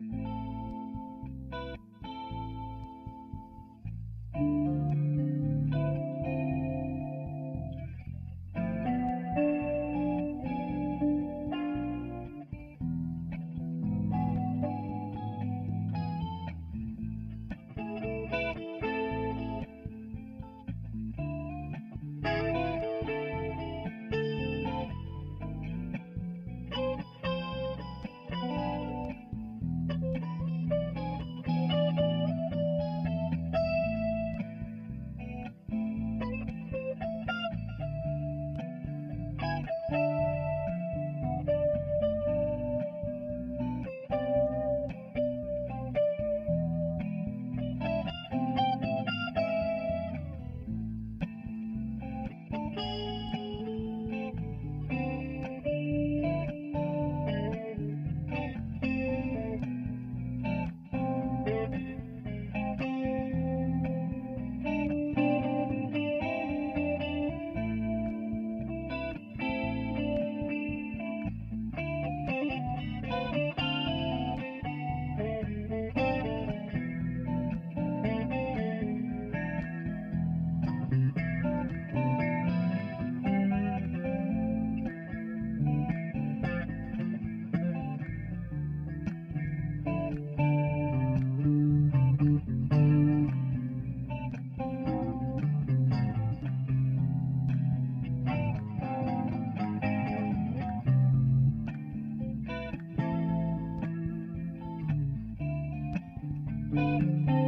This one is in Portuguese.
Mm-hmm. Música